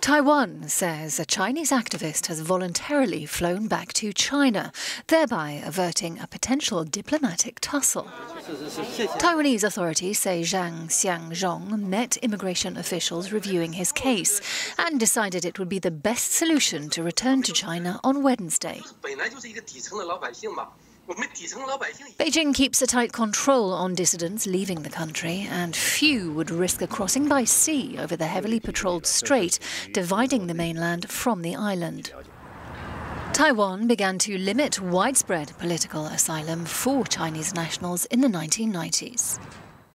Taiwan says a Chinese activist has voluntarily flown back to China, thereby averting a potential diplomatic tussle. Taiwanese authorities say Zhang Xiangzhong met immigration officials reviewing his case and decided it would be the best solution to return to China on Wednesday. Beijing keeps a tight control on dissidents leaving the country, and few would risk a crossing by sea over the heavily patrolled strait dividing the mainland from the island. Taiwan began to limit widespread political asylum for Chinese nationals in the 1990s.